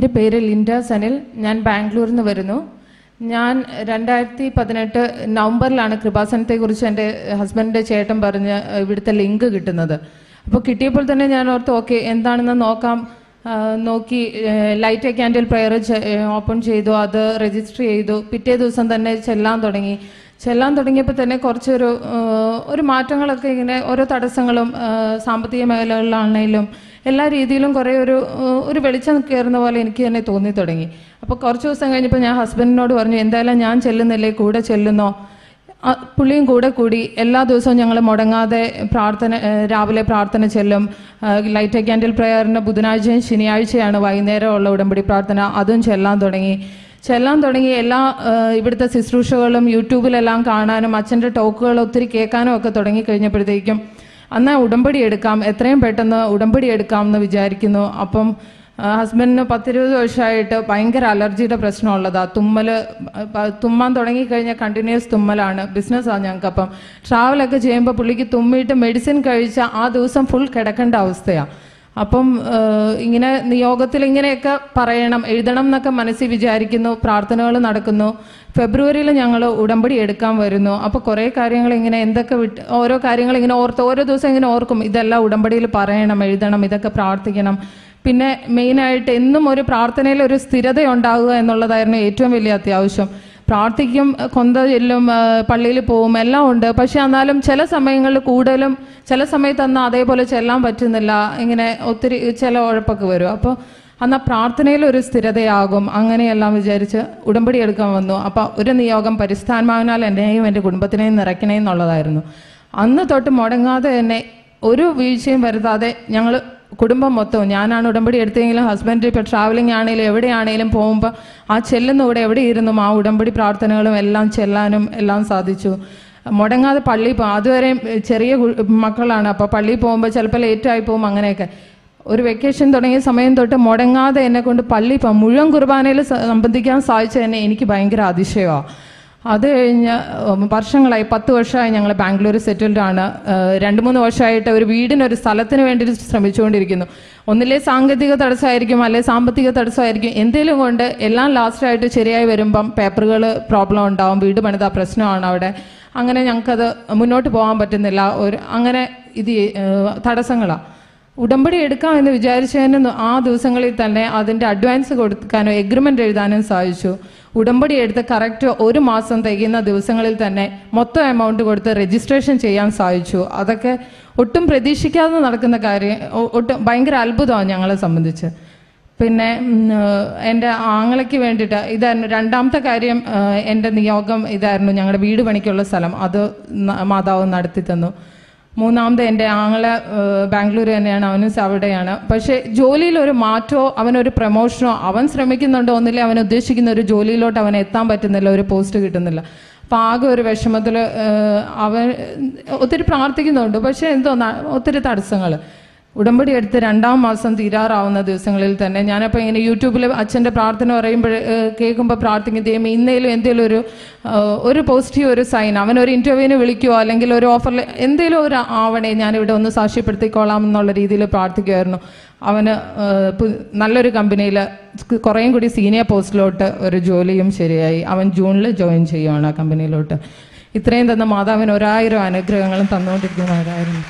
എന്റെ പേര് ലിൻഡ സനിൽ. ഞാൻ ബാംഗ്ലൂരിൽ നിന്ന് വരുന്നു. ഞാൻ രണ്ടായിരത്തി പതിനെട്ട് നവംബറിലാണ് കൃപാസനത്തെക്കുറിച്ച് എന്റെ ഹസ്ബൻഡിന്റെ ചേട്ടൻ പറഞ്ഞ് ഇവിടുത്തെ ലിങ്ക് കിട്ടുന്നത്. അപ്പോൾ കിട്ടിയപ്പോൾ തന്നെ ഞാൻ ഓർത്ത് ഓക്കെ എന്താണെന്ന് നോക്കാം. നോക്കി ലൈറ്റ് ക്യാൻഡിൽ പ്രെയർ ഓപ്പൺ ചെയ്തു. അത് രജിസ്റ്റർ ചെയ്തു. പിറ്റേ ദിവസം തന്നെ ചെല്ലാൻ തുടങ്ങി. ചെല്ലാൻ തുടങ്ങിയപ്പോൾ തന്നെ കുറച്ചൊരു ഒരു മാറ്റങ്ങളൊക്കെ ഇങ്ങനെ ഓരോ തടസ്സങ്ങളും സാമ്പത്തിക മേഖലകളിലാണെങ്കിലും എല്ലാ രീതിയിലും കുറേ ഒരു ഒരു വെളിച്ചം കയറുന്ന പോലെ എനിക്ക് തന്നെ തോന്നി തുടങ്ങി. അപ്പോൾ കുറച്ച് ദിവസം കഴിഞ്ഞപ്പോൾ ഞാൻ ഹസ്ബൻഡിനോട് പറഞ്ഞു എന്തായാലും ഞാൻ ചെല്ലുന്നില്ലേ കൂടെ ചെല്ലുന്നോ? പുള്ളിയും കൂടെ കൂടി എല്ലാ ദിവസവും ഞങ്ങൾ മുടങ്ങാതെ പ്രാർത്ഥന രാവിലെ പ്രാർത്ഥന ചെല്ലും. ലൈറ്റ് ക്യാൻഡിൽ പ്രയറിന്റെ ബുധനാഴ്ചയും ശനിയാഴ്ചയാണ് വൈകുന്നേരമുള്ള ഉടമ്പടി പ്രാർത്ഥന. അതും ചെല്ലാൻ തുടങ്ങി. ചെല്ലാൻ തുടങ്ങി എല്ലാ ഇവിടുത്തെ ശുശ്രൂഷകളും യൂട്യൂബിലെല്ലാം കാണാനും അച്ഛന്റെ ടോക്കുകൾ ഒത്തിരി കേൾക്കാനും ഒക്കെ തുടങ്ങി കഴിഞ്ഞപ്പോഴത്തേക്കും എന്നാൽ ഉടമ്പടി എടുക്കാം എത്രയും പെട്ടെന്ന് ഉടമ്പടി എടുക്കാം എന്ന് വിചാരിക്കുന്നു. അപ്പം ഹസ്ബൻഡിന് പത്തിരുപത് വർഷമായിട്ട് ഭയങ്കര അലർജിയുടെ പ്രശ്നമുള്ളതാ. തുമ്മൽ തുമ്മാൻ തുടങ്ങിക്കഴിഞ്ഞാൽ കണ്ടിന്യൂസ് തുമ്മലാണ്. ബിസിനസ്സാണ് ഞങ്ങൾക്ക് അപ്പം ട്രാവലൊക്കെ ചെയ്യുമ്പോൾ പുള്ളിക്ക് തുമ്മിയിട്ട് മെഡിസിൻ കഴിച്ചാൽ ആ ദിവസം ഫുൾ കിടക്കേണ്ട അവസ്ഥയാണ് അപ്പം ഇങ്ങനെ നിയോഗത്തിൽ ഇങ്ങനെയൊക്കെ പറയണം എഴുതണം എന്നൊക്കെ മനസ്സിൽ വിചാരിക്കുന്നു പ്രാർത്ഥനകൾ നടക്കുന്നു. ഫെബ്രുവരിയിൽ ഞങ്ങൾ ഉടമ്പടി എടുക്കാൻ വരുന്നു. അപ്പോൾ കുറേ കാര്യങ്ങൾ ഇങ്ങനെ എന്തൊക്കെ വിട്ട് ഓരോ കാര്യങ്ങൾ ഇങ്ങനെ ഓർത്ത് ഓരോ ദിവസം ഇങ്ങനെ ഓർക്കും. ഇതെല്ലാം ഉടമ്പടിയിൽ പറയണം എഴുതണം ഇതൊക്കെ പ്രാർത്ഥിക്കണം. പിന്നെ മെയിനായിട്ട് എന്നും ഒരു പ്രാർത്ഥനയിൽ ഒരു സ്ഥിരത ഉണ്ടാകുക എന്നുള്ളതായിരുന്നു ഏറ്റവും വലിയ അത്യാവശ്യം. പ്രാർത്ഥിക്കും കൊന്ത ചെല്ലും പള്ളിയിൽ പോവും എല്ലാം ഉണ്ട്. പക്ഷെ എന്നാലും ചില സമയങ്ങളിൽ കൂടുതലും ചില സമയത്ത് അന്ന് അതേപോലെ ചെല്ലാൻ പറ്റുന്നില്ല. ഇങ്ങനെ ഒത്തിരി ചില ഉഴപ്പൊക്കെ വരും. അപ്പോൾ അന്ന് ആ പ്രാർത്ഥനയിൽ ഒരു സ്ഥിരതയാകും. അങ്ങനെയെല്ലാം വിചാരിച്ച് ഉടമ്പടി എടുക്കാൻ വന്നു. അപ്പോൾ ഒരു നിയോഗം പരിസ്ഥാന്മാവിനാൽ എന്നെയും എന്റെ കുടുംബത്തിനെയും നിറയ്ക്കണേ എന്നുള്ളതായിരുന്നു. അന്ന് തൊട്ട് മുടങ്ങാതെ തന്നെ ഒരു വീഴ്ചയും വരുത്താതെ ഞങ്ങൾ കുടുംബം മൊത്തവും ഞാനാണ് ഉടമ്പടി എടുത്തതെങ്കിലും ഹസ്ബൻഡ് ഇപ്പോൾ ട്രാവലിംഗ് ആണെങ്കിലും എവിടെയാണെങ്കിലും പോകുമ്പോൾ ആ ചെല്ലുന്ന ഇവിടെ എവിടെ ഇരുന്നും ആ ഉടമ്പടി പ്രാർത്ഥനകളും എല്ലാം ചെല്ലാനും എല്ലാം സാധിച്ചു. മുടങ്ങാതെ പള്ളിയിൽ പോകും അതുവരെയും ചെറിയ മക്കളാണ്. അപ്പോൾ പള്ളിയിൽ പോകുമ്പോൾ ചിലപ്പോൾ ലേറ്റായി പോകും അങ്ങനെയൊക്കെ. ഒരു വെക്കേഷൻ തുടങ്ങിയ സമയം തൊട്ട് മുടങ്ങാതെ എന്നെ കൊണ്ട് പള്ളി പോകും മുഴുവൻ കുർബാനയിൽ സംബന്ധിക്കാൻ സാധിച്ചത് തന്നെ എനിക്ക് ഭയങ്കര അതിശയമാണ് അത് കഴിഞ്ഞ് വർഷങ്ങളായി പത്ത് വർഷമായി ഞങ്ങൾ ബാംഗ്ലൂർ സെറ്റിൽഡ് ആണ് രണ്ട് മൂന്ന് വർഷമായിട്ട് ഒരു വീടിനൊരു സ്ഥലത്തിന് വേണ്ടി ശ്രമിച്ചുകൊണ്ടിരിക്കുന്നു. ഒന്നിലെ സാങ്കേതിക തടസ്സമായിരിക്കും അല്ലെങ്കിൽ സാമ്പത്തിക തടസ്സമായിരിക്കും എന്തെങ്കിലും കൊണ്ട് എല്ലാം ലാസ്റ്റായിട്ട് ശരിയായി വരുമ്പം പേപ്പറുകൾ പ്രോബ്ലം ഉണ്ടാവും വീട് പണിത പ്രശ്നമാണ് അവിടെ. അങ്ങനെ ഞങ്ങൾക്കത് മുന്നോട്ട് പോകാൻ പറ്റുന്നില്ല. ഒരു അങ്ങനെ ഇത് തടസ്സങ്ങളാണ് ഉടമ്പടി എടുക്കാം എന്ന് വിചാരിച്ചതിന് ആ ദിവസങ്ങളിൽ തന്നെ അതിന്റെ അഡ്വാൻസ് കൊടുക്കാനോ എഗ്രിമെന്റ് എഴുതാനും സാധിച്ചു. ഉടമ്പടി എടുത്ത് കറക്റ്റ് ഒരു മാസം തികയുന്ന ദിവസങ്ങളിൽ തന്നെ മൊത്തം എമൗണ്ട് കൊടുത്ത് രജിസ്ട്രേഷൻ ചെയ്യാൻ സാധിച്ചു. അതൊക്കെ ഒട്ടും പ്രതീക്ഷിക്കാതെ നടക്കുന്ന കാര്യം ഒട്ടും ഭയങ്കര അത്ഭുതമാണ് ഞങ്ങളെ സംബന്ധിച്ച്. പിന്നെ എന്റെ ആങ്ങളയ്ക്ക് വേണ്ടിയിട്ട് ഇതായിരുന്നു രണ്ടാമത്തെ കാര്യം എന്റെ നിയോഗം ഇതായിരുന്നു ഞങ്ങളുടെ വീട് പണിക്കുള്ള സ്ഥലം. അത് മാതാവ് നടത്തി തന്നു. മൂന്നാമത് എന്റെ ആങ്ങള ബാംഗ്ലൂർ തന്നെയാണ് അവനും അവിടെയാണ്. പക്ഷേ ജോലിയിൽ ഒരു മാറ്റമോ അവനൊരു പ്രമോഷനോ അവൻ ശ്രമിക്കുന്നുണ്ടോ ഒന്നില്ലേ അവൻ ഉദ്ദേശിക്കുന്ന ഒരു ജോലിയിലോട്ട് അവൻ എത്താൻ പറ്റുന്നില്ല ഒരു പോസ്റ്റ് കിട്ടുന്നില്ല. അപ്പം ആകെ ഒരു വിഷമത്തിൽ അവൻ ഒത്തിരി പ്രാർത്ഥിക്കുന്നുണ്ട് പക്ഷേ എന്തോ ഒത്തിരി തടസ്സങ്ങൾ ഉടമ്പടി എടുത്ത് രണ്ടാം മാസം തീരാറാവുന്ന ദിവസങ്ങളിൽ തന്നെ ഞാനപ്പോൾ ഇങ്ങനെ യൂട്യൂബിൽ അച്ഛന്റെ പ്രാർത്ഥന പറയുമ്പോൾ കേൾക്കുമ്പോൾ പ്രാർത്ഥിക്കും ദൈവം ഇന്നേലും എന്തെങ്കിലും ഒരു ഒരു പോസിറ്റീവ് ഒരു സൈൻ അവൻ ഒരു ഇന്റർവ്യൂവിന് വിളിക്കുമോ അല്ലെങ്കിൽ ഒരു ഓഫറിൽ എന്തെങ്കിലും ഒരു ആവണേ ഞാനിവിടെ ഒന്ന് സാക്ഷ്യപ്പെടുത്തിക്കോളാം എന്നുള്ള രീതിയിൽ പ്രാർത്ഥിക്കുമായിരുന്നു അവന് നല്ലൊരു കമ്പനിയിൽ കുറേയും കൂടി സീനിയർ പോസ്റ്റിലോട്ട് ഒരു ജോലിയും ശരിയായി. അവൻ ജൂണിൽ ജോയിൻ ചെയ്യുവാണ് ആ കമ്പനിയിലോട്ട് ഇത്രയും തന്ന മാതാവിന് ഒരായിരം അനുഗ്രഹങ്ങളും തന്നുകൊണ്ടിരിക്കുന്നവരായിരുന്നു